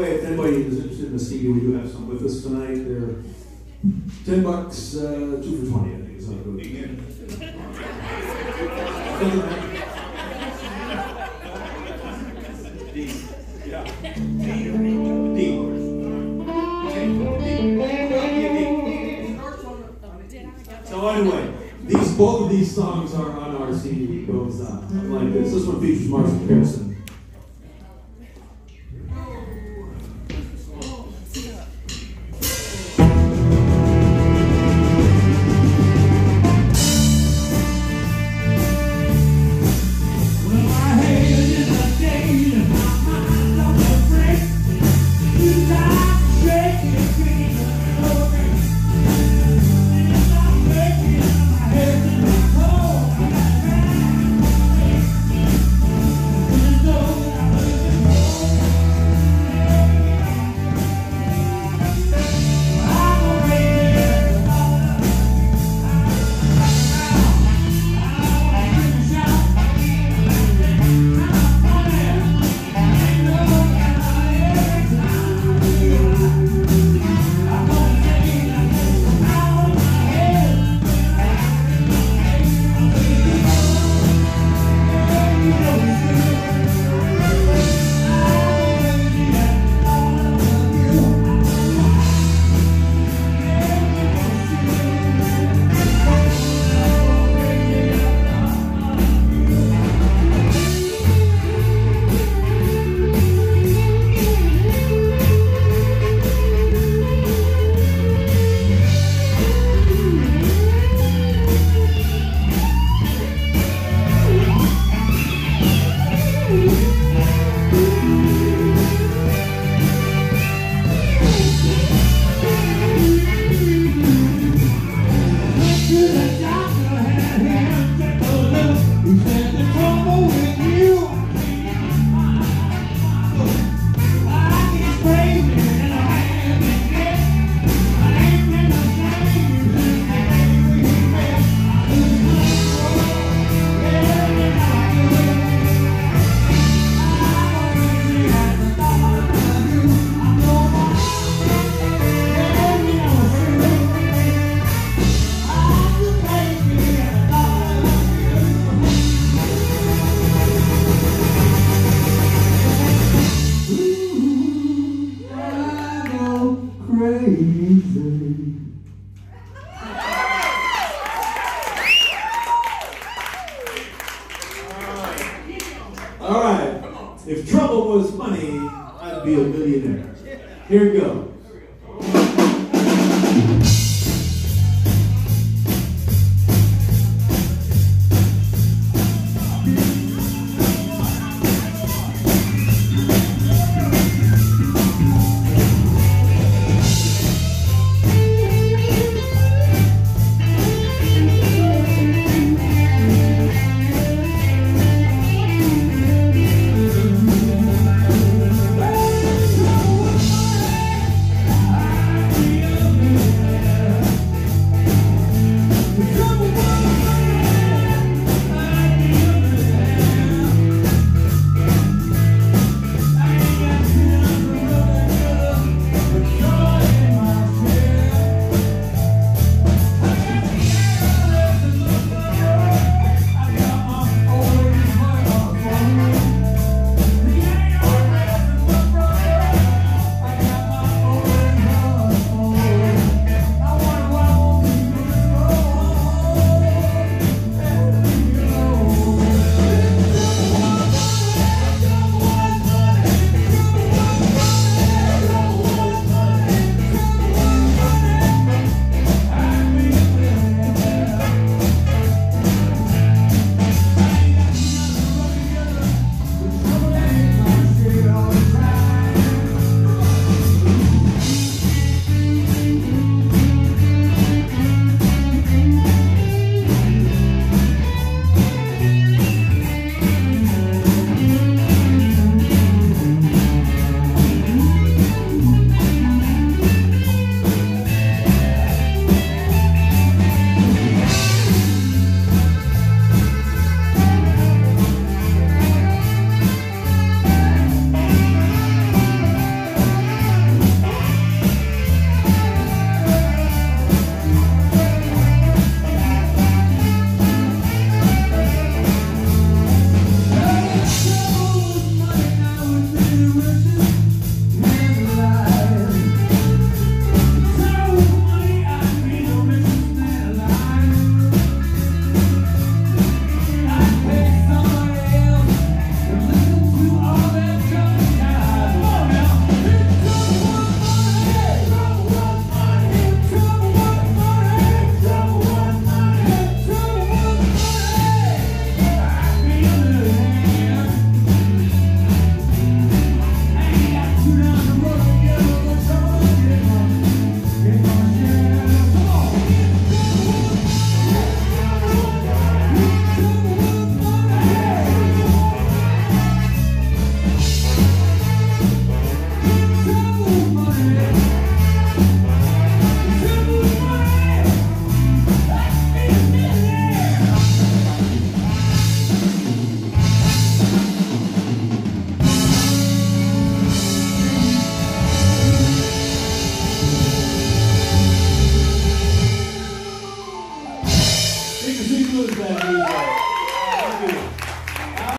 way, if anybody is interested in the CD, we do have some with us tonight. They're ten bucks, uh, two for twenty, I think. Is not good. So anyway, these both of these songs are on our CD. It goes uh, like this. This one features Marshall Pearson. was funny. I'd be a millionaire. Here we go.